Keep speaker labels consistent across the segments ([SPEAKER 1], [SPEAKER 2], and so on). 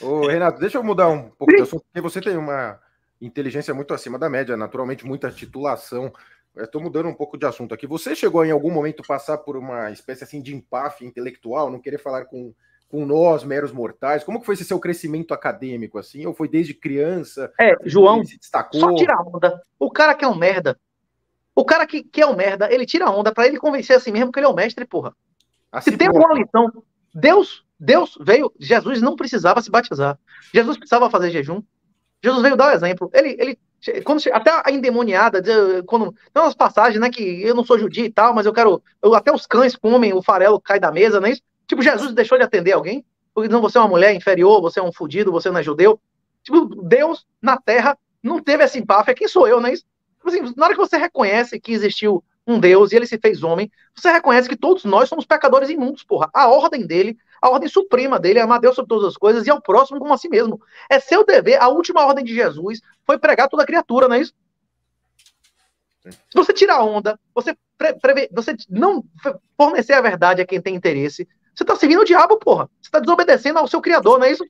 [SPEAKER 1] ô, ô, Renato, deixa eu mudar um pouco de assunto, porque você tem uma inteligência muito acima da média, naturalmente, muita titulação. Estou mudando um pouco de assunto aqui. Você chegou em algum momento passar por uma espécie assim de empáfia intelectual, não querer falar com, com nós, meros mortais? Como que foi esse seu crescimento acadêmico, assim? Ou foi desde criança?
[SPEAKER 2] É, João, se destacou? só tira onda. O cara que é um merda, o cara que, que é um merda, ele tira onda para ele convencer a si mesmo que ele é o mestre, porra. Assim, se tem porra. uma lição, Deus, Deus veio, Jesus não precisava se batizar. Jesus precisava fazer jejum. Jesus veio dar o exemplo. Ele, ele quando até a endemoniada, quando tem umas passagens, né, que eu não sou judia e tal, mas eu quero, eu, até os cães comem, o farelo cai da mesa, não é isso? Tipo, Jesus deixou de atender alguém? Porque não, você é uma mulher inferior, você é um fudido, você não é judeu. Tipo, Deus na terra não teve essa empáfia, quem sou eu, não é isso? Tipo assim, na hora que você reconhece que existiu um Deus e ele se fez homem, você reconhece que todos nós somos pecadores imundos, porra. A ordem dele a ordem suprema dele é amar Deus sobre todas as coisas e ao próximo como a si mesmo. É seu dever. A última ordem de Jesus foi pregar toda a criatura, não é isso? Se você tirar onda, você, preve, você não fornecer a verdade a quem tem interesse, você está servindo o diabo, porra. Você está desobedecendo ao seu criador, não é isso?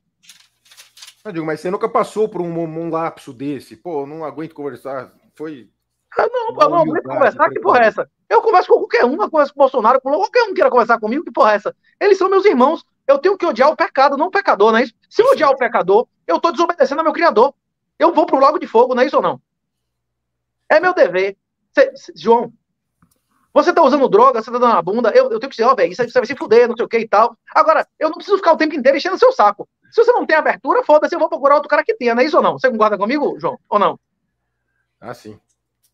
[SPEAKER 1] Eu digo, mas você nunca passou por um, um lapso desse? Pô, não aguento conversar. Foi
[SPEAKER 2] ah, não, não, não aguento conversar, que porra é essa? Eu converso com qualquer um, eu converso com o Bolsonaro, com qualquer um queira conversar comigo, que porra é essa? Eles são meus irmãos. Eu tenho que odiar o pecado, não o pecador, não é isso? Se eu odiar o pecador, eu estou desobedecendo ao meu Criador. Eu vou pro lago de fogo, não é isso ou não? É meu dever. João, você tá usando droga, você tá dando a bunda, eu, eu tenho que dizer, ó, velho, isso você vai se fuder, não sei o que e tal. Agora, eu não preciso ficar o tempo inteiro enchendo seu saco. Se você não tem abertura, foda-se, eu vou procurar outro cara que tenha, não é isso ou não? Você concorda comigo, João? Ou não?
[SPEAKER 1] Ah, sim.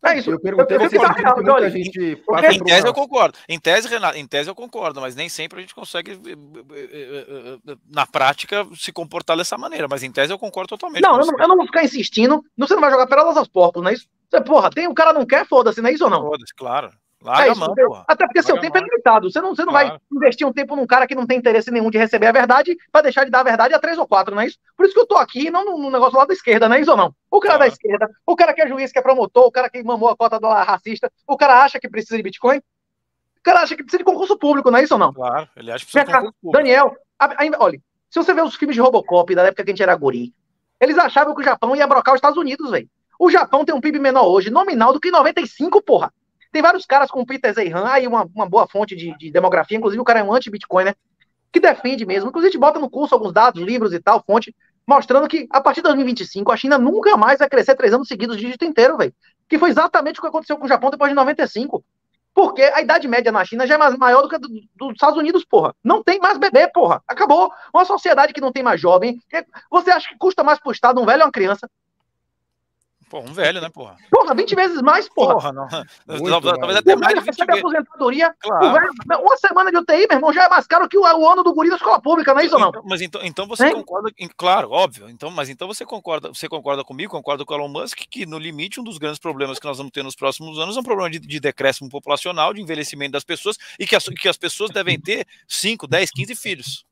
[SPEAKER 3] É isso. Eu perguntei eu, eu, eu, eu, muita gente passa Em tese eu concordo. Em tese, Renato, em tese eu concordo, mas nem sempre a gente consegue, eh, eh, eh, na prática, se comportar dessa maneira. Mas em tese eu concordo totalmente.
[SPEAKER 2] Não, eu não, eu não, vou ficar insistindo. Você não vai jogar pelas as portas, não é isso? Você, porra, tem o cara não quer, foda-se, não é isso ou não? Foda-se,
[SPEAKER 3] claro. Larga é isso, mão,
[SPEAKER 2] Até porque Larga seu tempo é limitado. Você não, você não claro. vai investir um tempo num cara que não tem interesse nenhum de receber a verdade para deixar de dar a verdade a três ou quatro, não é isso? Por isso que eu tô aqui, não no, no negócio lá da esquerda, não é isso ou não? O cara claro. da esquerda, o cara que é juiz, que é promotor, o cara que mamou a cota do racista, o cara acha que precisa de Bitcoin, o cara acha que precisa de concurso público, não é isso ou não?
[SPEAKER 3] Claro, ele acha que precisa de
[SPEAKER 2] concurso público. Daniel, ainda, olha, se você ver os filmes de Robocop da época que a gente era guri, eles achavam que o Japão ia brocar os Estados Unidos, velho. O Japão tem um PIB menor hoje, nominal, do que 95, porra. Tem vários caras como Peter Zeihan, aí uma, uma boa fonte de, de demografia, inclusive o cara é um anti-Bitcoin, né? Que defende mesmo. Inclusive, a gente bota no curso alguns dados, livros e tal, fonte, mostrando que a partir de 2025 a China nunca mais vai crescer três anos seguidos, dígito inteiro, velho. Que foi exatamente o que aconteceu com o Japão depois de 95. Porque a idade média na China já é mais, maior do que a do, dos Estados Unidos, porra. Não tem mais bebê, porra. Acabou. Uma sociedade que não tem mais jovem. Você acha que custa mais pro Estado um velho ou uma criança?
[SPEAKER 3] Pô, um velho, né, porra?
[SPEAKER 2] Porra, 20 vezes mais, porra. Porra, não. Talvez até mais de 20 vezes. aposentadoria. Claro. Velho, uma semana de UTI, meu irmão, já é mais caro que o, o ano do guri da escola pública, não é isso ou não?
[SPEAKER 3] Então, mas então, então você hein? concorda, claro, óbvio. Então, mas então você concorda, você concorda comigo, concorda com o Elon Musk, que no limite um dos grandes problemas que nós vamos ter nos próximos anos é um problema de, de decréscimo populacional, de envelhecimento das pessoas, e que as, que as pessoas devem ter 5, 10, 15 filhos.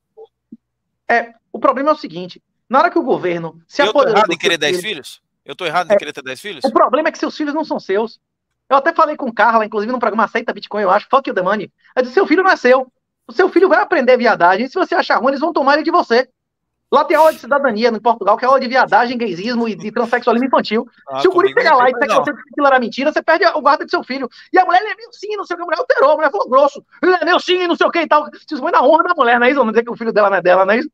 [SPEAKER 2] É, o problema é o seguinte, na hora que o governo
[SPEAKER 3] se apoderou... errado em querer 10 filhos? Eu tô errado em é, querer ter 10 filhos?
[SPEAKER 2] O problema é que seus filhos não são seus. Eu até falei com Carla, inclusive, num programa Aceita Bitcoin, eu acho, Fuck You The Money. Disse, seu filho não é seu. O seu filho vai aprender viadagem, e se você achar ruim, eles vão tomar ele de você. Lá tem aula de cidadania no Portugal, que é aula de viadagem, gaysismo e, de transexualismo infantil. Ah, se o guri pegar lá e disser que você aquilo era mentira, você perde o guarda do seu filho. E a mulher, ele é meu sim, não sei o que, a mulher alterou, a mulher falou grosso. Ele é meu sim, não sei o que e tal. Se põe na honra da mulher, não é isso? Não dizer que o filho dela não é dela, não é isso?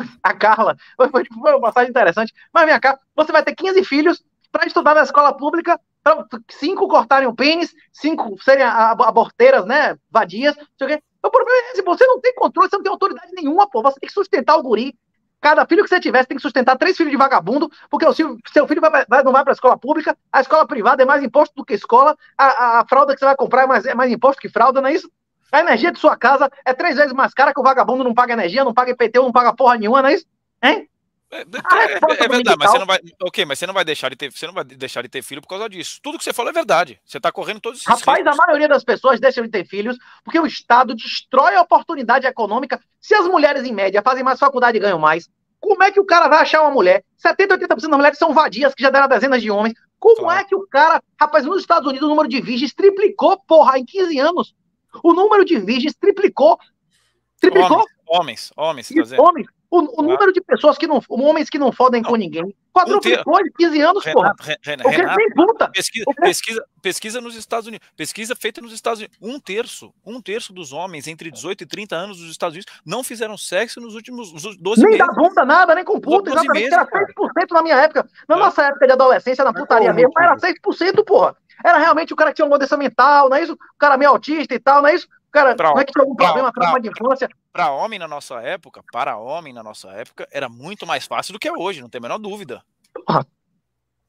[SPEAKER 2] A Carla, foi, foi uma passagem interessante. Mas vem cá, você vai ter 15 filhos, para estudar na escola pública, para cinco cortarem o pênis, cinco serem aborteiras, né, vadias, não sei o quê. O problema é esse, você não tem controle, você não tem autoridade nenhuma, pô, você tem que sustentar o guri. Cada filho que você você tem que sustentar três filhos de vagabundo, porque o seu, seu filho vai, vai, não vai para a escola pública, a escola privada é mais imposto do que escola, a, a, a fralda que você vai comprar é mais, é mais imposto que fralda, não é isso? A energia de sua casa é três vezes mais cara que o vagabundo não paga energia, não paga IPTU, não paga porra nenhuma, não é isso? Hein?
[SPEAKER 3] É, é, é, verdade, mas você não vai. Ok, mas você não vai deixar de ter. Você não vai deixar de ter filho por causa disso. Tudo que você falou é verdade. Você está correndo todos esses
[SPEAKER 2] Rapaz, riscos. a maioria das pessoas deixam de ter filhos porque o Estado destrói a oportunidade econômica. Se as mulheres, em média, fazem mais faculdade e ganham mais, como é que o cara vai achar uma mulher? 70, 80% das mulheres são vadias que já deram dezenas de homens. Como claro. é que o cara. Rapaz, nos Estados Unidos o número de virgens triplicou, porra, em 15 anos. O número de virgens triplicou. Triplicou. Homens.
[SPEAKER 3] Homens, homens.
[SPEAKER 2] Tá homens. O, o número de pessoas que não. Homens que não fodem não. com ninguém. Quadruplicou de 15 anos, Renato, porra. Renato, Renato,
[SPEAKER 3] tem puta. Pesquisa, pesquisa, pesquisa nos Estados Unidos. Pesquisa feita nos Estados Unidos. Um terço, um terço dos homens entre 18 e 30 anos dos Estados Unidos não fizeram sexo nos últimos 12
[SPEAKER 2] nem meses. Nem da bunda nada, nem com puta. Exatamente. Meses, era 6% na minha época. Na é. nossa época de adolescência, na putaria mesmo, era 6%, porra. Era realmente o cara que tinha uma doença mental, não é isso? O cara meio autista e tal, não é isso? O cara pra, não é que tinha algum pra, problema, trauma de infância.
[SPEAKER 3] Para homem na nossa época, para homem na nossa época, era muito mais fácil do que é hoje, não tem a menor dúvida. Ah. Não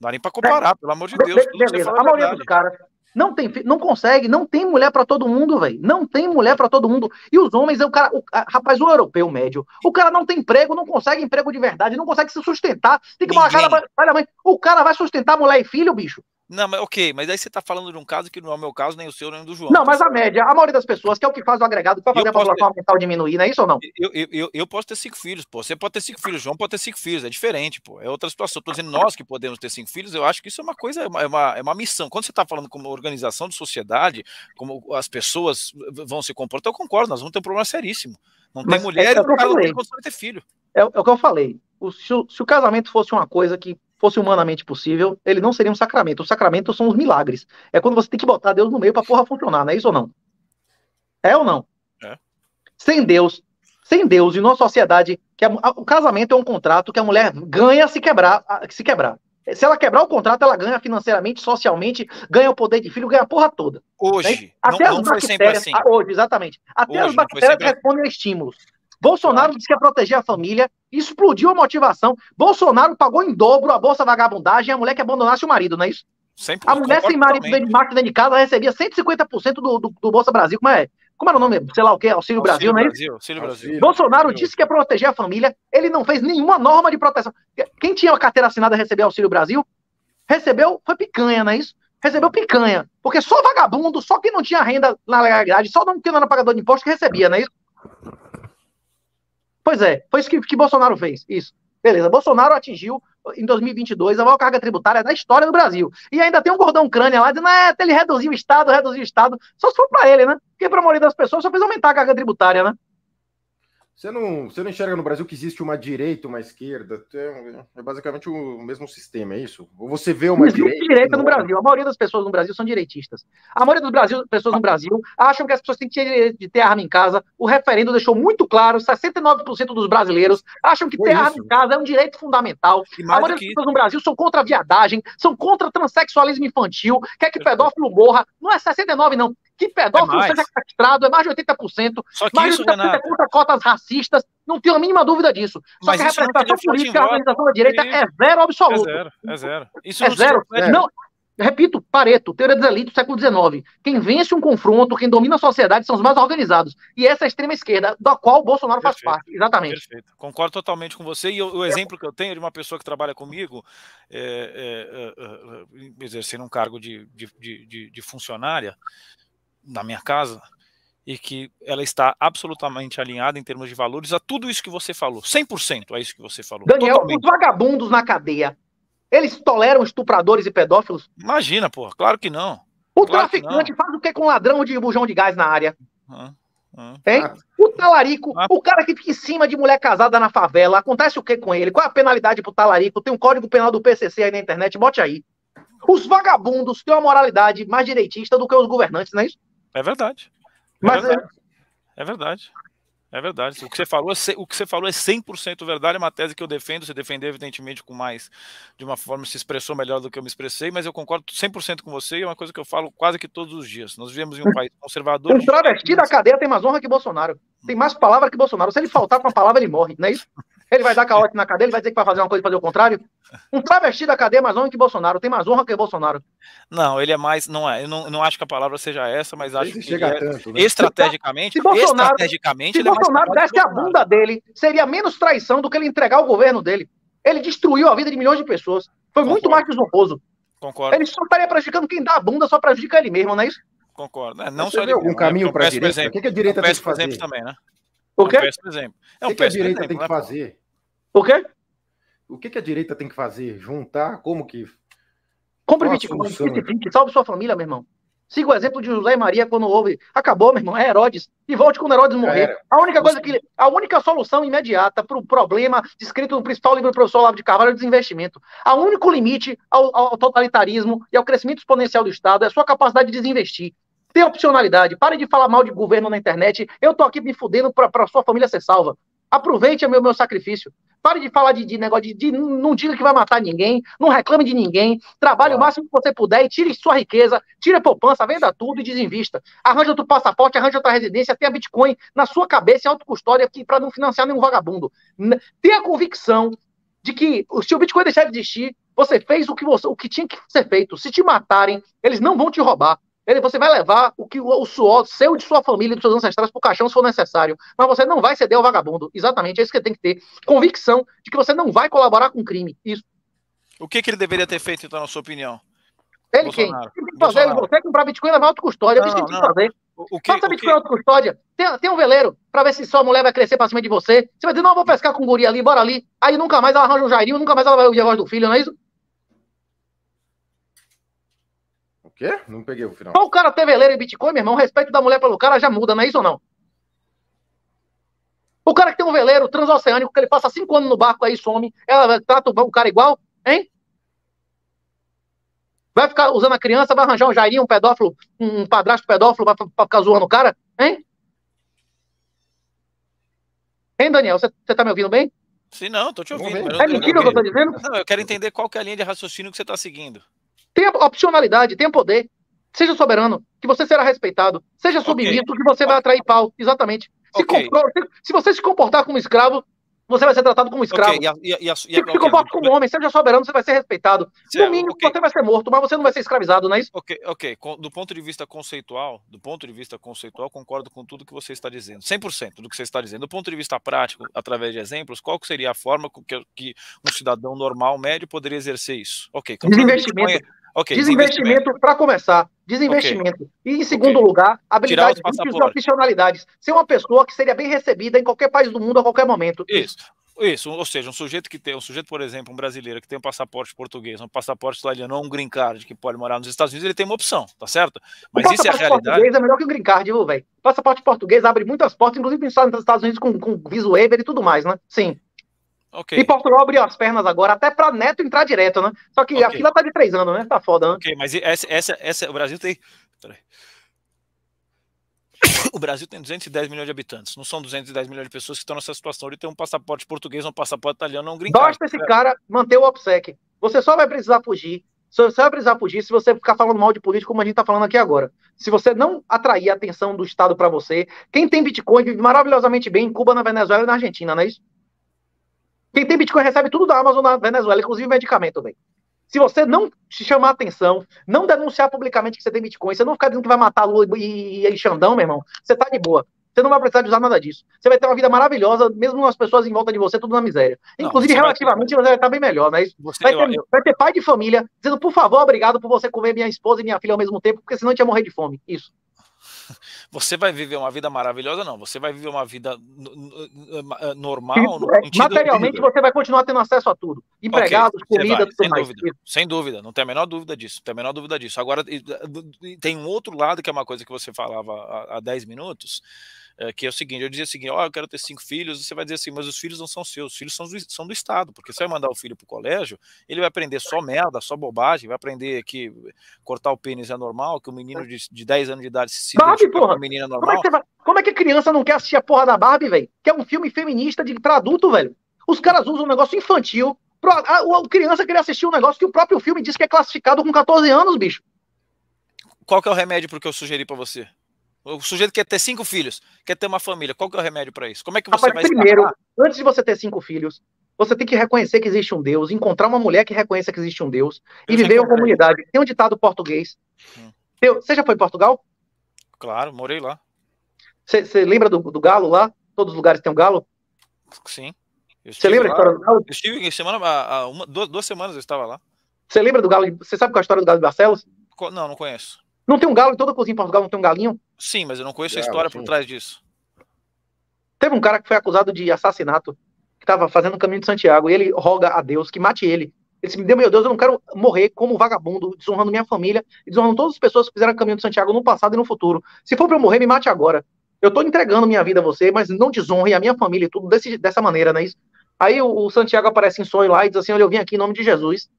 [SPEAKER 3] dá nem para comparar, é, pelo amor de Deus.
[SPEAKER 2] Beleza, a maioria dos caras não tem, não consegue, não tem mulher para todo mundo, velho. Não tem mulher para todo mundo. E os homens, é o cara, o, rapaz, o europeu médio, o cara não tem emprego, não consegue emprego de verdade, não consegue se sustentar. Tem que Ninguém. cara, o cara vai sustentar mulher e filho, bicho.
[SPEAKER 3] Não, mas ok, mas aí você está falando de um caso que não é o meu caso, nem o seu, nem o do João.
[SPEAKER 2] Não, mas a média, a maioria das pessoas, que é o que faz o agregado para fazer a população ter... mental diminuir, não é isso ou não?
[SPEAKER 3] Eu, eu, eu, eu, posso ter cinco filhos, pô. Você pode ter cinco filhos, João pode ter cinco filhos, é diferente, pô. É outra situação. Estou dizendo nós que podemos ter cinco filhos, eu acho que isso é uma coisa, é uma, é uma, é uma missão. Quando você está falando como organização de sociedade, como as pessoas vão se comportar, eu concordo, nós vamos ter um problema seríssimo. Não tem mas mulher é, é e o cara não tem condição de ter filho.
[SPEAKER 2] É, é, o que eu falei. O, se, o, se o casamento fosse uma coisa que fosse humanamente possível, ele não seria um sacramento. O sacramento são os milagres. É quando você tem que botar Deus no meio pra porra funcionar, não é isso ou não? É ou não? É. Sem Deus, sem Deus, e numa sociedade que a, a, o casamento é um contrato que a mulher ganha se quebrar, a, se quebrar. Se ela quebrar o contrato, ela ganha financeiramente, socialmente, ganha o poder de filho, ganha a porra toda.
[SPEAKER 3] Hoje. Né? Até
[SPEAKER 2] não, as não bactérias, assim. hoje, exatamente. Até hoje, as bactérias respondem a estímulos. Bolsonaro disse que ia proteger a família, explodiu a motivação. Bolsonaro pagou em dobro a bolsa vagabundagem e a mulher que abandonasse o marido, não é isso? Sempre, a mulher sem marido dentro de marca dentro de casa recebia 150% do, do, do, Bolsa Brasil. Como é? Como era o nome? Sei lá o quê? Auxílio, Auxílio Brasil, não é isso? Auxílio Brasil. Bolsonaro disse que ia proteger a família. Ele não fez nenhuma norma de proteção. Quem tinha a carteira assinada a receber Auxílio Brasil, recebeu, foi picanha, não é isso? Recebeu picanha. Porque só vagabundo, só quem não tinha renda na legalidade, só quem não era pagador de imposto que recebia, não é isso? Pois é, foi isso que, que Bolsonaro fez. Isso. Beleza, Bolsonaro atingiu em 2022 a maior carga tributária da história do Brasil. E ainda tem um gordão crânio lá dizendo, é, ele reduziu o Estado, reduziu o Estado. Só se for para ele, né? Porque para a maioria das pessoas só fez aumentar a carga tributária, né?
[SPEAKER 1] Você não, você não enxerga no Brasil que existe uma direita, uma esquerda? É basicamente o mesmo sistema, é isso? Ou você vê uma
[SPEAKER 2] direita? direita no Brasil. A maioria das pessoas no Brasil são direitistas. A maioria das Brasil, pessoas no Brasil acham que as pessoas têm que ter, de ter arma em casa. O referendo deixou muito claro: 69% dos brasileiros acham que Foi ter isso. arma em casa é um direito fundamental. A maioria das pessoas isso. no Brasil são contra a viadagem, são contra transexualismo infantil, quer que pedófilo morra. Não é 69%, não que pedófilo é seja castrado, é mais de 80%. Só que mais de 80% Renato... é contra cotas racistas, não tenho a mínima dúvida disso. Só Mas que a representação política da organização da direita é zero absoluto. É zero,
[SPEAKER 3] é zero.
[SPEAKER 2] Isso é zero. Não, repito, Pareto, teoria dos elites do século XIX. Quem vence um confronto, quem domina a sociedade são os mais organizados. E essa é a extrema esquerda, da qual o Bolsonaro Perfeito. faz parte. Exatamente. Perfeito.
[SPEAKER 3] Concordo totalmente com você. E o, o exemplo que eu tenho de uma pessoa que trabalha comigo, é, é, é, exercendo um cargo de, de, de, de funcionária, na minha casa e que ela está absolutamente alinhada em termos de valores a tudo isso que você falou. 100% a isso que você falou.
[SPEAKER 2] Daniel, Totalmente. os vagabundos na cadeia, eles toleram estupradores e pedófilos?
[SPEAKER 3] Imagina, porra, claro que não.
[SPEAKER 2] O claro traficante faz o que com ladrão de bujão de gás na área? Hum, hum. Hein? O talarico, ah. o cara que fica em cima de mulher casada na favela, acontece o que com ele? Qual é a penalidade pro talarico? Tem um código penal do PCC aí na internet, bote aí. Os vagabundos têm uma moralidade mais direitista do que os governantes, não é isso?
[SPEAKER 3] É verdade. É Mas verdade. É... é verdade. É verdade. O que você falou é, o que você falou é 100% verdade, é uma tese que eu defendo, você defendeu evidentemente com mais, de uma forma se expressou melhor do que eu me expressei, mas eu concordo 100% com você e é uma coisa que eu falo quase que todos os dias. Nós vivemos em um país conservador.
[SPEAKER 2] Um travesti da cadeia tem mais honra que Bolsonaro. Tem mais palavra que Bolsonaro. Se ele faltar com a palavra, ele morre, não é isso? Ele vai dar calote na cadeia, ele vai dizer que vai fazer uma coisa e fazer o contrário. Um travesti da cadeia é mais honra que Bolsonaro, tem mais honra que Bolsonaro.
[SPEAKER 3] Não, ele é mais. Não é, eu não, não acho que a palavra seja essa, mas acho que é, tanto, né? estrategicamente. Se Bolsonaro, estrategicamente,
[SPEAKER 2] se Bolsonaro é desse a bunda dele, seria menos traição do que ele entregar o governo dele. Ele destruiu a vida de milhões de pessoas. Foi Concordo. muito mais desonroso.
[SPEAKER 3] Concordo.
[SPEAKER 2] Ele só estaria prejudicando quem dá a bunda, só prejudica ele mesmo, não é isso?
[SPEAKER 3] Concordo. É, não
[SPEAKER 1] Você só vê algum caminho para a direita? O que, que a direita tem que fazer?
[SPEAKER 3] também, né?
[SPEAKER 2] O quê?
[SPEAKER 3] É um exemplo. É um
[SPEAKER 1] o que, que a direita exemplo, tem que né? fazer?
[SPEAKER 2] O quê?
[SPEAKER 1] O que, que a direita tem que fazer? Juntar? Como que.
[SPEAKER 2] Compre Bitcoin, salve sua família, meu irmão. Siga o exemplo de José e Maria quando houve. Acabou, meu irmão, é Herodes. E volte quando Herodes morrer. A única coisa que. A única solução imediata para o problema descrito no principal livro do professor Olavo de Carvalho é o desinvestimento. O único limite ao, ao, totalitarismo e ao crescimento exponencial do Estado é a sua capacidade de desinvestir. Tem opcionalidade. Pare de falar mal de governo na internet. Eu tô aqui me fudendo para sua família ser salva. Aproveite meu, meu sacrifício. Pare de falar de, de negócio de, de, Não diga que vai matar ninguém, não reclame de ninguém. Trabalhe ah. o máximo que você puder e tire sua riqueza, tire a poupança, venda tudo e desinvista. Arranja outro passaporte, arranja outra residência, tenha Bitcoin na sua cabeça em autocustódia para não financiar nenhum vagabundo. Tenha convicção de que se o Bitcoin deixar de existir, você fez o que, você, o que tinha que ser feito. Se te matarem, eles não vão te roubar. Ele, você vai levar o que o suor seu, de sua família, dos seus ancestrais para o caixão se for necessário. Mas você não vai ceder ao vagabundo. Exatamente, é isso que tem que ter. Convicção de que você não vai colaborar com crime. Isso.
[SPEAKER 3] O que, que ele deveria ter feito, então, na sua opinião?
[SPEAKER 2] Ele Bolsonaro. quem? Tem que fazer, você comprar Bitcoin levar autocustódia. Não, não, tem que fazer. O que, Faça Bitcoin autocustódia. Tem, tem um veleiro para ver se sua mulher vai crescer para cima de você. Você vai dizer, não, eu vou pescar com o guri ali, bora ali. Aí nunca mais ela arranja um jairinho, nunca mais ela vai ouvir a voz do filho, não é isso?
[SPEAKER 1] Quê? Não peguei o final.
[SPEAKER 2] Só o cara ter veleiro em Bitcoin, meu irmão, o respeito da mulher pelo cara já muda, não é isso ou não? O cara que tem um veleiro transoceânico, que ele passa cinco anos no barco aí, some, ela trata o cara igual, hein? Vai ficar usando a criança, vai arranjar um jairinho, um pedófilo, um padrasto pedófilo pra, pra ficar zoando o cara, hein? Hein, Daniel? Você tá me ouvindo bem?
[SPEAKER 3] Sim, não, tô te ouvindo.
[SPEAKER 2] É mentira o que eu tô dizendo?
[SPEAKER 3] Não, eu quero entender qual que é a linha de raciocínio que você tá seguindo.
[SPEAKER 2] Tenha opcionalidade, tenha poder. Seja soberano, que você será respeitado. Seja submisso, okay. que você vai atrair pau. Exatamente. Se, okay. se você se comportar como escravo, você vai ser tratado como escravo. Okay, e a, e a, e a, se, se comporta como homem, seja soberano, você vai ser respeitado. Certo, no mínimo, você vai ser morto, mas você não vai ser escravizado, não é isso?
[SPEAKER 3] Ok, ok. Do ponto de vista conceitual, do ponto de vista conceitual, concordo com tudo que você está dizendo. 100% do que você está dizendo. Do ponto de vista prático, através de exemplos, qual seria a forma que, que um cidadão normal, médio, poderia exercer isso? Ok.
[SPEAKER 2] Desinvestimento. Okay, desinvestimento, para começar. Desinvestimento. Okay. E em segundo okay. lugar, habilidades e profissionalidades. Ser uma pessoa que seria bem recebida em qualquer país do mundo a qualquer momento.
[SPEAKER 3] Isso. Isso, ou seja, um sujeito que tem, um sujeito, por exemplo, um brasileiro que tem um passaporte português, um passaporte italiano ou um green card que pode morar nos Estados Unidos, ele tem uma opção, tá certo?
[SPEAKER 2] Mas isso é a realidade. português é melhor que o green card, viu, velho? Passaporte português abre muitas portas, inclusive nos Estados Unidos com, com viso waiver e tudo mais, né? Sim. Okay. E Portugal abriu as pernas agora, até para Neto entrar direto, né? Só que okay. a fila tá de três anos, né? Tá foda, né?
[SPEAKER 3] Ok, mas essa, essa, essa, o Brasil tem. Peraí. O Brasil tem 210 milhões de habitantes. Não são 210 milhões de pessoas que estão nessa situação de ter um passaporte português, um passaporte italiano, um green
[SPEAKER 2] Basta esse cara manter o OPSEC. Você só vai precisar fugir. Você vai precisar fugir se você ficar falando mal de político, como a gente tá falando aqui agora. Se você não atrair a atenção do Estado para você, quem tem Bitcoin vive maravilhosamente bem em Cuba, na Venezuela e na Argentina, não é isso? Quem tem Bitcoin recebe tudo da Amazon na Venezuela, inclusive medicamento, velho. Se você não chamar atenção, não denunciar publicamente que você tem Bitcoin, você não ficar dizendo que vai matar Lula e, e, e Xandão, meu irmão, você tá de boa. Você não vai precisar de usar nada disso. Você vai ter uma vida maravilhosa, mesmo as pessoas em volta de você, tudo na miséria. Inclusive, não, você relativamente, vai... você vai estar bem melhor, né? Você, vai, ter, eu... vai ter pai de família dizendo, por favor, obrigado por você comer minha esposa e minha filha ao mesmo tempo, porque senão a gente ia morrer de fome. Isso.
[SPEAKER 3] Você vai viver uma vida maravilhosa, não. Você vai viver uma vida normal.
[SPEAKER 2] Materialmente, você vai continuar tendo acesso a tudo. Empregados, okay, comida, tudo
[SPEAKER 3] sem
[SPEAKER 2] mais.
[SPEAKER 3] Dúvida, sem dúvida, não tem a menor dúvida disso. Tem a menor dúvida disso. Agora, tem um outro lado que é uma coisa que você falava há, há 10 minutos é, que é o seguinte: eu dizia o seguinte, ó, oh, eu quero ter cinco filhos, você vai dizer assim, mas os filhos não são seus, os filhos são do, são do Estado, porque você vai mandar o filho para o colégio, ele vai aprender só merda, só bobagem, vai aprender que cortar o pênis é normal, que o menino de, de 10 anos de idade se
[SPEAKER 2] Barbie, porra. menina é normal. Como é, vai, como é, que a criança não quer assistir a porra da Barbie, velho? Que é um filme feminista de, pra adulto, velho. Os caras usam um negócio infantil. Pro, a, a, a criança queria assistir um negócio que o próprio filme diz que é classificado com 14 anos, bicho.
[SPEAKER 3] Qual que é o remédio pro que eu sugeri para você? O sujeito quer ter cinco filhos, quer ter uma família. Qual que é o remédio para isso? Como é que você Rapaz,
[SPEAKER 2] vai Primeiro, escapar? antes de você ter cinco filhos, você tem que reconhecer que existe um Deus, encontrar uma mulher que reconheça que existe um Deus e viver em uma comunidade. Tem um ditado português. Hum. Você já foi em Portugal?
[SPEAKER 3] Claro, morei lá.
[SPEAKER 2] Você lembra do, do, galo lá? Todos os lugares tem um galo?
[SPEAKER 3] Sim.
[SPEAKER 2] Você lembra lá, a história do galo?
[SPEAKER 3] Eu estive semana, há uma, duas, duas semanas eu estava lá.
[SPEAKER 2] Você lembra do galo? Você sabe qual é a história do galo de Barcelos?
[SPEAKER 3] Não, não conheço.
[SPEAKER 2] Não tem um galo em toda a cozinha em Portugal, não tem um galinho?
[SPEAKER 3] Sim, mas eu não conheço a história por trás disso.
[SPEAKER 2] Teve um cara que foi acusado de assassinato, que estava fazendo o caminho de Santiago, e ele roga a Deus que mate ele. Ele disse, meu Deus, eu não quero morrer como vagabundo, desonrando minha família, desonrando todas as pessoas que fizeram o caminho de Santiago no passado e no futuro. Se for para eu morrer, me mate agora. Eu estou entregando minha vida a você, mas não desonre a minha família e tudo desse, dessa maneira, não é isso? Aí o, o, Santiago aparece em sonho lá e diz assim: Olha, eu vim aqui em nome de Jesus.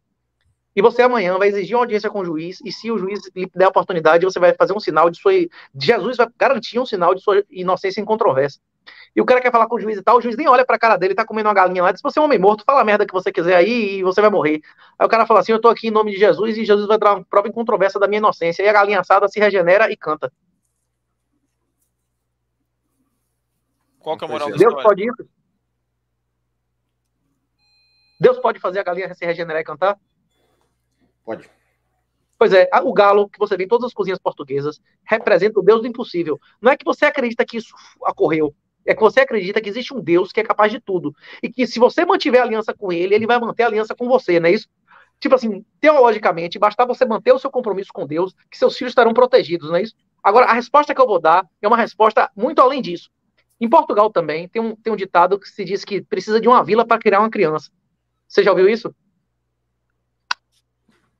[SPEAKER 2] E você amanhã vai exigir uma audiência com o juiz, e se o juiz lhe der a oportunidade, você vai fazer um sinal de sua. Jesus vai garantir um sinal de sua inocência incontrovérsia. E o cara quer falar com o juiz e tal, o juiz nem olha pra cara dele, tá comendo uma galinha lá, diz, você é um homem morto, fala a merda que você quiser aí e você vai morrer. Aí o cara fala assim, eu tô aqui em nome de Jesus e Jesus vai dar uma prova incontrovérsia da minha inocência. E a galinha assada se regenera e canta.
[SPEAKER 3] Qual que é a moral
[SPEAKER 2] da Deus pode isso? Deus pode fazer a galinha se regenerar e cantar?
[SPEAKER 1] Pode.
[SPEAKER 2] Pois é, o galo, que você vê em todas as cozinhas portuguesas, representa o Deus do impossível. Não é que você acredita que isso ocorreu, é que você acredita que existe um Deus que é capaz de tudo. E que se você mantiver aliança com ele, ele vai manter aliança com você, não é isso? Tipo assim, teologicamente, basta você manter o seu compromisso com Deus, que seus filhos estarão protegidos, não é isso? Agora, a resposta que eu vou dar é uma resposta muito além disso. Em Portugal também tem um, tem um ditado que se diz que precisa de uma vila para criar uma criança. Você já ouviu isso?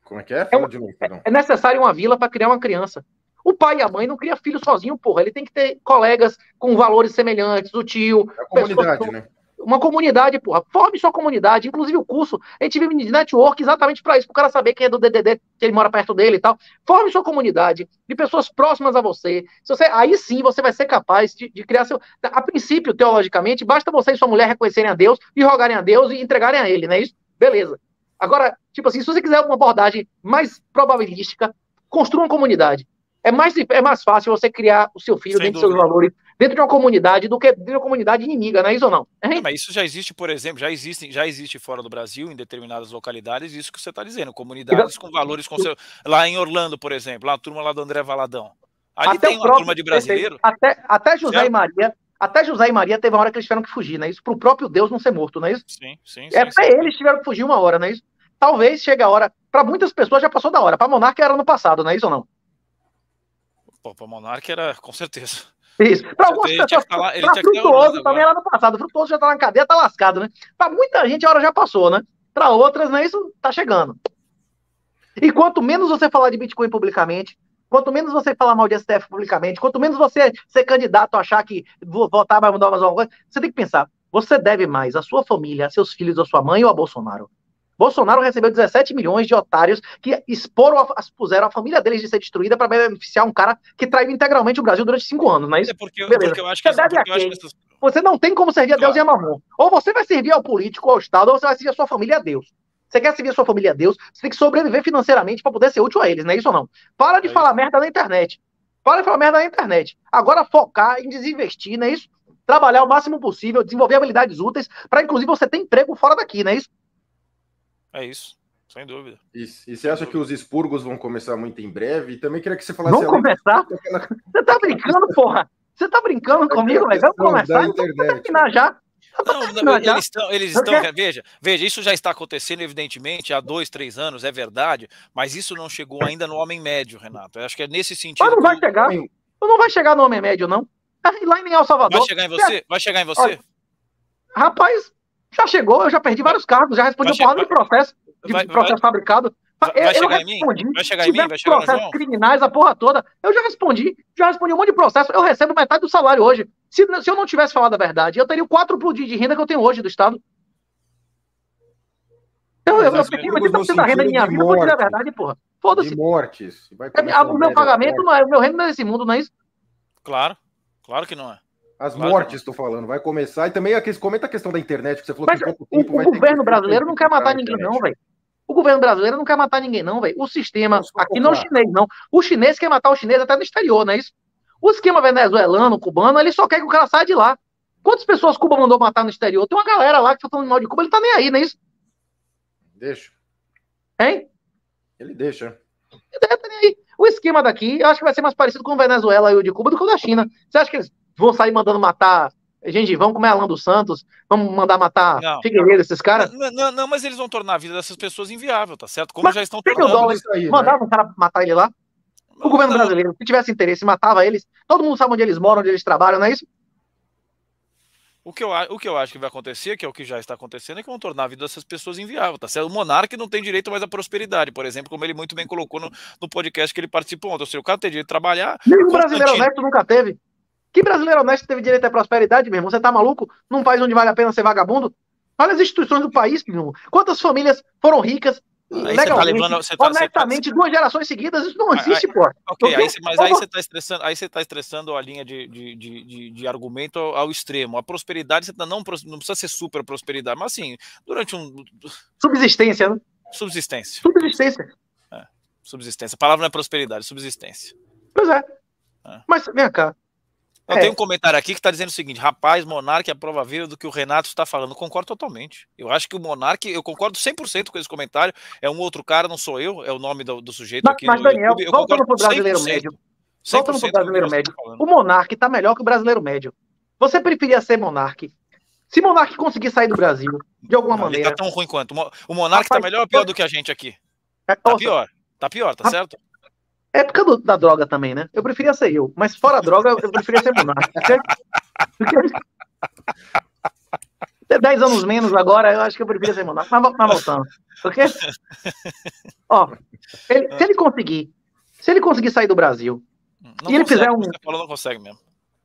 [SPEAKER 1] Como é que é? É, novo,
[SPEAKER 2] é, necessário uma vila para criar uma criança. O pai e a mãe não cria filho sozinho, porra. Ele tem que ter colegas com valores semelhantes, o tio.
[SPEAKER 1] É a comunidade, né?
[SPEAKER 2] Uma comunidade, porra. Forme sua comunidade. Inclusive o curso, a gente vive de network exatamente para isso, para o cara saber quem é do DDD, que ele mora perto dele e tal. Forme sua comunidade de pessoas próximas a você. Se você aí sim você vai ser capaz de, de, criar seu. A princípio, teologicamente, basta você e sua mulher reconhecerem a Deus e rogarem a Deus e entregarem a Ele, não é isso? Beleza. Agora, tipo assim, se você quiser uma abordagem mais probabilística, construa uma comunidade. É mais, é mais fácil você criar o seu filho Sem dentro dos seus valores, dentro de uma comunidade, do que dentro de uma comunidade inimiga, não é isso ou não?
[SPEAKER 3] É, mas isso já existe, por exemplo, já existe, já existe fora do Brasil, em determinadas localidades, isso que você está dizendo, comunidades com valores, com seu, lá em Orlando, por exemplo, lá a turma lá do André Valadão. Ali até tem uma próprio, turma de brasileiro.
[SPEAKER 2] Até, até José certo? e Maria, até José e Maria teve uma hora que eles tiveram que fugir, não é isso? Para o próprio Deus não ser morto, não é isso?
[SPEAKER 3] Sim, sim.
[SPEAKER 2] É para eles tiveram que fugir uma hora, não é isso? Talvez chegue a hora. Para muitas pessoas já passou da hora. Para Monarca era no passado, não é isso ou não?
[SPEAKER 3] Pô, para Monarca era com certeza.
[SPEAKER 2] Isso. Para algumas pessoas, para Frutuoso também era no passado. Frutuoso já tá na cadeia, tá lascado, né? Para muita gente a hora já passou, né? Para outras, né? Isso tá chegando. E quanto menos você falar de Bitcoin publicamente, Quanto menos você falar mal de STF publicamente, quanto menos você ser candidato a achar que votar vai mudar mais alguma coisa, você tem que pensar: você deve mais à sua família, a seus filhos, à sua mãe ou a Bolsonaro? Bolsonaro recebeu 17 milhões de otários que exporam, expuseram a família deles de ser destruída para beneficiar um cara que traiu integralmente o Brasil durante cinco anos, não é isso? É
[SPEAKER 3] porque, Beleza. porque eu acho que,
[SPEAKER 2] você, deve? Essas... Você não tem como servir a Deus claro. e a mamão. Ou você vai servir ao político, ao Estado, ou você vai servir a sua família a Deus. Você quer seguir a sua família a Deus, você tem que sobreviver financeiramente para poder ser útil a eles, não é isso ou não? Para de é falar merda na internet. Para de falar merda na internet. Agora focar em desinvestir, não é isso? Trabalhar o máximo possível, desenvolver habilidades úteis, para inclusive você ter emprego fora daqui, não é isso?
[SPEAKER 3] É isso. Sem dúvida.
[SPEAKER 1] E, e você acha que os expurgos vão começar muito em breve? E também queria que você falasse.
[SPEAKER 2] Vão começar? Você tá brincando, porra? Você tá brincando comigo, velho? Vamos começar? Então, terminar já.
[SPEAKER 3] Não, eles estão, eles estão, veja, veja, isso já está acontecendo, evidentemente, há dois, três anos, é verdade, mas isso não chegou ainda no homem médio, Renato. Eu acho que é nesse sentido. Mas
[SPEAKER 2] não vai chegar. Não vai chegar no homem médio, não. Lá em El Salvador.
[SPEAKER 3] Vai chegar em você? Vai chegar em você? Olha,
[SPEAKER 2] rapaz, já chegou, eu já perdi vários cargos, já respondi um porrada de processo, de vai, processo vai, fabricado.
[SPEAKER 3] Vai, vai chegar em mim? Vai chegar em mim? Vai chegar
[SPEAKER 2] processos criminais, a porra toda. Eu já respondi, já respondi um monte de processo. Eu recebo metade do salário hoje. Se, se eu não tivesse falado a verdade, eu teria o quádruplo de, de renda que eu tenho hoje do Estado. Eu, eu, eu perdi 80% da renda da minha vida, vou dizer a verdade, porra. Foda-se.
[SPEAKER 1] De mortes.
[SPEAKER 2] É, o meu pagamento não é, o meu reino não é desse mundo, não é isso?
[SPEAKER 3] Claro, claro que não é.
[SPEAKER 1] As claro mortes, estou falando, vai começar. E também a, comenta a questão da internet, que você falou
[SPEAKER 2] Mas
[SPEAKER 1] que
[SPEAKER 2] pouco tempo o, o governo brasileiro não quer matar ninguém, não, velho. Governo brasileiro não quer matar ninguém, não, velho. O sistema, aqui não é o chinês, não. O chinês quer matar o chinês até no exterior, não é isso? O esquema venezuelano, cubano, ele só quer que o cara saia de lá. Quantas pessoas Cuba mandou matar no exterior? Tem uma galera lá que tá falando mal de Cuba, ele tá nem aí, não é isso?
[SPEAKER 1] Deixa.
[SPEAKER 2] Hein?
[SPEAKER 1] Ele deixa.
[SPEAKER 2] Ele tá nem aí. O esquema daqui, eu acho que vai ser mais parecido com o Venezuela e o de Cuba do que o da China. Você acha que eles vão sair mandando matar Gente, vamos comer Alan dos Santos, vamos mandar matar não, Figueiredo, esses caras.
[SPEAKER 3] Não, não, não, mas eles vão tornar a vida dessas pessoas inviável, tá certo? Como mas já estão tornando.
[SPEAKER 2] Dólar, isso aí, mandava né? um cara matar ele lá? O governo brasileiro, se tivesse interesse, matava eles. Todo mundo sabe onde eles moram, onde eles trabalham, não é isso?
[SPEAKER 3] O que, eu, o que eu acho que vai acontecer, que é o que já está acontecendo, é que vão tornar a vida dessas pessoas inviável, tá certo? O monarca não tem direito mais à prosperidade, por exemplo, como ele muito bem colocou no, no podcast que ele participou ontem. Ou seja, o cara tem direito de trabalhar.
[SPEAKER 2] Nenhum brasileiro honesto nunca teve. Que brasileiro honesto teve direito à prosperidade, mesmo? Você tá maluco? Num país onde vale a pena ser vagabundo? Olha as instituições do país, meu irmão. Quantas famílias foram ricas Aí legalmente, tá levando, você tá, honestamente, você tá... duas gerações seguidas, isso não existe, aí, pô.
[SPEAKER 3] Ok, aí, mas aí você está estressando, aí você tá estressando a linha de, de, de, de, argumento ao extremo. A prosperidade, você tá, não, não precisa ser super prosperidade, mas assim, durante um.
[SPEAKER 2] Subsistência, né?
[SPEAKER 3] Subsistência.
[SPEAKER 2] Subsistência.
[SPEAKER 3] É, subsistência. A palavra não é prosperidade, é subsistência.
[SPEAKER 2] Pois é. é. Mas, vem cá,
[SPEAKER 3] eu é. tenho um comentário aqui que está dizendo o seguinte: rapaz, Monarque é a prova viva do que o Renato está falando. concordo totalmente. Eu acho que o Monarque, eu concordo 100% com esse comentário. É um outro cara, não sou eu, é o nome do, do sujeito
[SPEAKER 2] mas,
[SPEAKER 3] aqui.
[SPEAKER 2] Mas, Daniel, YouTube. voltando para o brasileiro médio. Voltando para o brasileiro médio. O Monarque está melhor que o brasileiro médio. Você preferia ser Monarque? Se Monarque conseguir sair do Brasil, de alguma não, maneira.
[SPEAKER 3] Ele tá tão ruim quanto. O Monarque está melhor ou pior do que a gente aqui? É, tá pior. Tá pior, tá certo?
[SPEAKER 2] Época do, da droga também, né? Eu preferia ser eu, mas fora a droga, eu preferia ser monarca. Porque... 10 anos menos agora, eu acho que eu preferia ser monarca. Mas, mas voltando. Porque, ó, ele, se ele conseguir, se ele conseguir sair do Brasil,
[SPEAKER 3] não e ele consegue, fizer um. Falou, não consegue mesmo.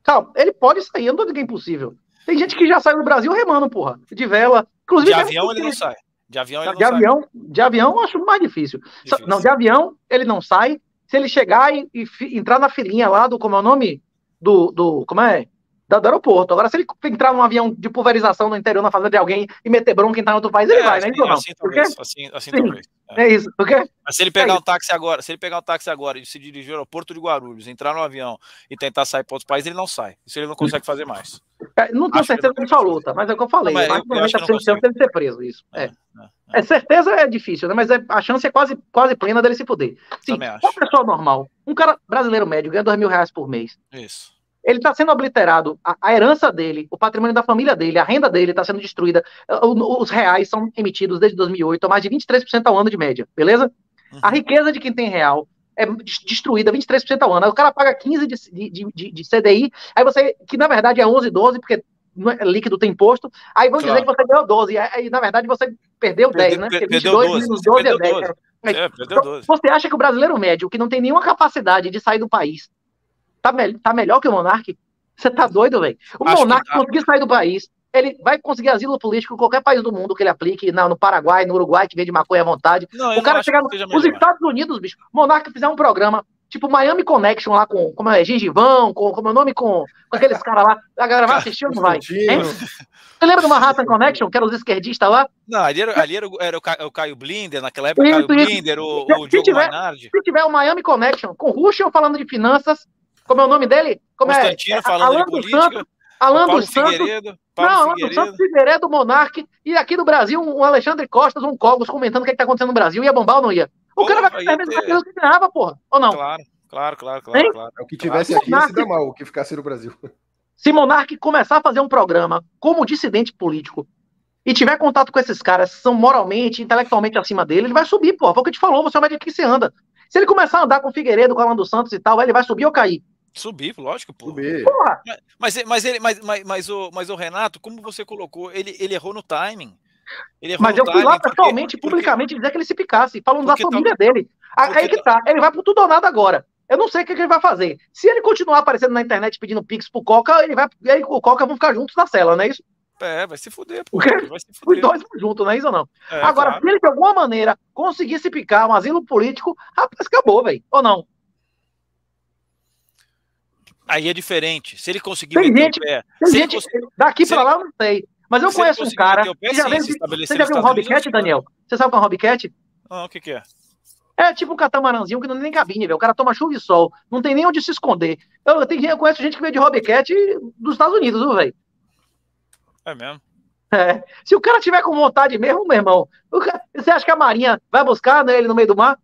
[SPEAKER 2] Calma, ele pode sair, eu não tô dizendo que é impossível. Tem gente que já saiu do Brasil remando, porra. De vela.
[SPEAKER 3] Inclusive, de avião ele não sai. De avião ele
[SPEAKER 2] de
[SPEAKER 3] não
[SPEAKER 2] avião,
[SPEAKER 3] sai.
[SPEAKER 2] De avião eu acho mais difícil. difícil. Não, de avião ele não sai se ele chegar e, e entrar na filinha lá do, como é o nome? Do, do como é? Do, do, aeroporto. Agora, se ele entrar num avião de pulverização no interior, na fazenda de alguém, e meter bronca em tá em outro país, ele é, vai, né?
[SPEAKER 3] Assim,
[SPEAKER 2] não?
[SPEAKER 3] Assim, talvez, assim, assim talvez.
[SPEAKER 2] É. é. isso, por quê?
[SPEAKER 3] Mas se ele pegar é um táxi agora, se ele pegar um táxi agora e se dirigir ao aeroporto de Guarulhos, entrar no avião e tentar sair para outros países, ele não sai. Isso ele não consegue fazer mais.
[SPEAKER 2] É, não tenho Acho certeza que absoluta, mas é o que eu falei. Não, mas eu, eu acho que não ele ser preso, isso. É. é. É, é, certeza é difícil, né? Mas é, a chance é quase, quase plena dele se fuder. Sim, uma pessoa normal, um cara brasileiro médio ganha dois mil reais por mês.
[SPEAKER 3] Isso.
[SPEAKER 2] Ele está sendo obliterado, a, a, herança dele, o patrimônio da família dele, a renda dele está sendo destruída. O, os reais são emitidos desde 2008 a mais de 23% ao ano de média, beleza? Uhum. A riqueza de quem tem real é destruída 23% ao ano. Aí o cara paga 15 de, de, de, de, CDI, aí você, que na verdade é 11, 12, porque é líquido tem imposto, aí vão claro. dizer que você ganhou 12, aí na verdade você perdeu 10, né? Porque 22 12, menos 12 é 10. 12. É, perdeu 12. Você acha que o brasileiro médio, que não tem nenhuma capacidade de sair do país, tá, me tá melhor que o Monark? Você tá doido, velho? O Monark tá. conseguir sair do país, ele vai conseguir asilo político em qualquer país do mundo que ele aplique, no Paraguai, no Uruguai, que vende maconha à vontade. Não, o cara chegar nos Estados Unidos, bicho, o Monark fizer um programa tipo Miami Connection lá com, como é, Gengivão, com, como é o nome, com, com aqueles caras lá. A galera vai assistir ou não vai? Hein? Você lembra do Manhattan Connection, que eram os esquerdistas lá?
[SPEAKER 3] Não, ali era, ali era, era o Caio Blinder, naquela época, o Caio Blinder, o, o Diogo
[SPEAKER 2] tiver. Se tiver o Miami Connection, com o Ruschel falando de finanças, como é o nome dele? Como
[SPEAKER 3] é? Constantino é, falando Alan de política. Santos,
[SPEAKER 2] Alan dos Santos. Figueiredo, Paulo não, Alan dos Santos, Figueiredo, Monarque, e aqui no Brasil, um Alexandre Costas, um Cogos, comentando o que, é está acontecendo no Brasil, ia bombar ou não ia? O porra, cara vai ficar ter... o que ganhava, porra, ou não?
[SPEAKER 3] Claro. Claro, claro, claro, claro.
[SPEAKER 1] É o que tivesse aqui Monarque, se dá mal, o que ficasse no Brasil.
[SPEAKER 2] Se Monarque começar a fazer um programa como dissidente político e tiver contato com esses caras que são moralmente, intelectualmente acima dele, ele vai subir, pô. Foi o que eu te falou, você é o médico que você anda. Se ele começar a andar com o Figueiredo, com o Alan dos Santos e tal, ele vai subir ou cair?
[SPEAKER 3] Subir, lógico, pô. Subir. Porra. Mas, mas, ele, mas, mas, mas, o, mas o Renato, como você colocou, ele, ele errou no timing.
[SPEAKER 2] Mas eu fui lá pessoalmente, publicamente, porque, dizer que ele se picasse, falando da família tá, dele. Aí que tá, ele vai pro tudo ou nada agora. Eu não sei o que, que, ele vai fazer. Se ele continuar aparecendo na internet pedindo pix pro Coca, ele vai, ele e o Coca vão ficar juntos na cela, não é isso?
[SPEAKER 3] É, vai se fuder, pô. Vai se fuder.
[SPEAKER 2] Os dois juntos, não é isso ou não? É, Agora, claro. se ele de alguma maneira conseguisse picar um asilo político, rapaz, acabou, velho. Ou não?
[SPEAKER 3] Aí é diferente. Se ele conseguir
[SPEAKER 2] tem meter gente, o pé. Tem gente, conseguir... Daqui pra lá eu não sei. Mas eu conheço um cara. Pé, já sim, você já viu um Hobbycat, Daniel? Você sabe o que é um Hobbycat?
[SPEAKER 3] Ah, o que, que é?
[SPEAKER 2] É tipo um catamarãzinho que não tem nem cabine, velho. O cara toma chuva e sol, não tem nem onde se esconder. Eu, tenho, eu conheço gente que veio de Hobbycat dos Estados Unidos, viu, velho?
[SPEAKER 3] É mesmo?
[SPEAKER 2] É. Se o cara tiver com vontade mesmo, meu irmão, cara, você acha que a Marinha vai buscar né, ele no meio do mar?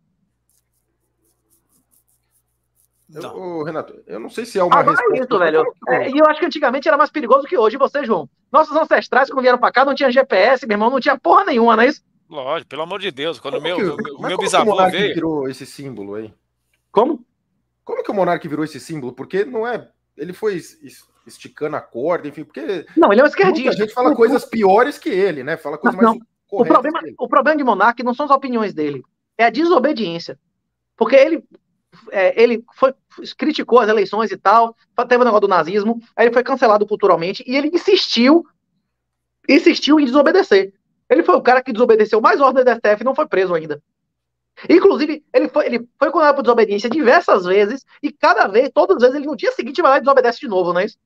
[SPEAKER 1] Eu, ô, Renato, eu não sei se é uma ah, resposta.
[SPEAKER 2] É isso, velho. É, e eu acho que antigamente era mais perigoso que hoje. você, João? Nossos ancestrais, quando vieram pra cá, não tinha GPS, meu irmão, não tinha porra nenhuma, não é isso?
[SPEAKER 3] Lógico, pelo amor de Deus. Quando o meu, meu, meu bisavô
[SPEAKER 1] o
[SPEAKER 3] veio.
[SPEAKER 1] virou esse símbolo aí?
[SPEAKER 2] Como?
[SPEAKER 1] Como que o monarca virou esse símbolo? Porque não é. Ele foi esticando a corda, enfim, porque.
[SPEAKER 2] Não, ele é um esquerdista.
[SPEAKER 1] A gente fala coisas piores que ele, né? Fala coisas mais.
[SPEAKER 2] O problema, o problema de Monark não são as opiniões dele, é a desobediência. Porque ele, é, ele foi, criticou as eleições e tal, teve o negócio do nazismo, aí ele foi cancelado culturalmente e ele insistiu, insistiu em desobedecer. Ele foi o cara que desobedeceu mais ordens da STF e não foi preso ainda. Inclusive, ele foi, ele foi condenado por desobediência diversas vezes, e cada vez, todas as vezes, ele no dia seguinte vai lá e desobedece de novo, não é isso?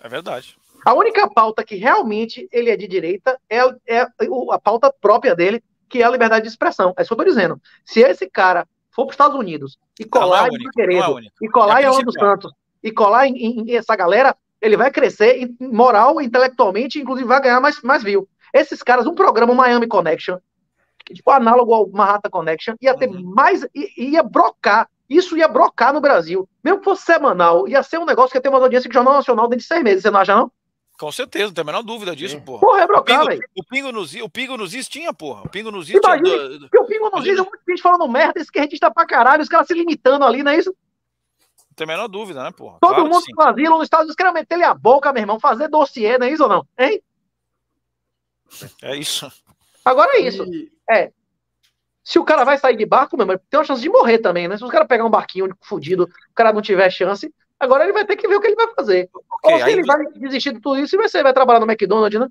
[SPEAKER 3] É verdade.
[SPEAKER 2] A única pauta que realmente ele é de direita é, é a pauta própria dele, que é a liberdade de expressão. É isso que eu tô dizendo. Se esse cara for para os Estados Unidos e colar não, não é em Figueiredo, é e colar é em Alan dos Santos, e colar em, em, em, essa galera, ele vai crescer moral, intelectualmente, inclusive vai ganhar mais, mais view. Esses caras, um programa Miami Connection, tipo análogo ao Manhattan Connection, ia ter uhum. mais, ia brocar, isso ia brocar no Brasil. Mesmo que fosse semanal, ia ser um negócio que ia ter uma audiência que o Jornal Nacional dentro de seis meses, você não acha, não?
[SPEAKER 3] Com certeza, não tem a menor dúvida disso, porra.
[SPEAKER 2] Porra, é brocar, velho.
[SPEAKER 3] O Pingo nos o Pingo nos is tinha, porra. O Pingo nos
[SPEAKER 2] is tinha. Do, que o Pingo nos is é muita gente falando merda, esse que a gente tá pra caralho, os caras se limitando ali, não é isso?
[SPEAKER 3] Não tem a menor dúvida, né, porra?
[SPEAKER 2] Todo claro mundo fazia nos Estados Unidos, queria meter ele a boca, meu irmão, fazer dossiê, não é isso ou não? Hein?
[SPEAKER 3] É isso.
[SPEAKER 2] Agora é isso. E... É, se o cara vai sair de barco, meu irmão, tem uma chance de morrer também, né? Se os caras pegar um barquinho fudido, o cara não tiver chance, agora ele vai ter que ver o que ele vai fazer. Okay, Ou se ele vai desistir de tudo isso e vai, ser, vai trabalhar no McDonald's, né?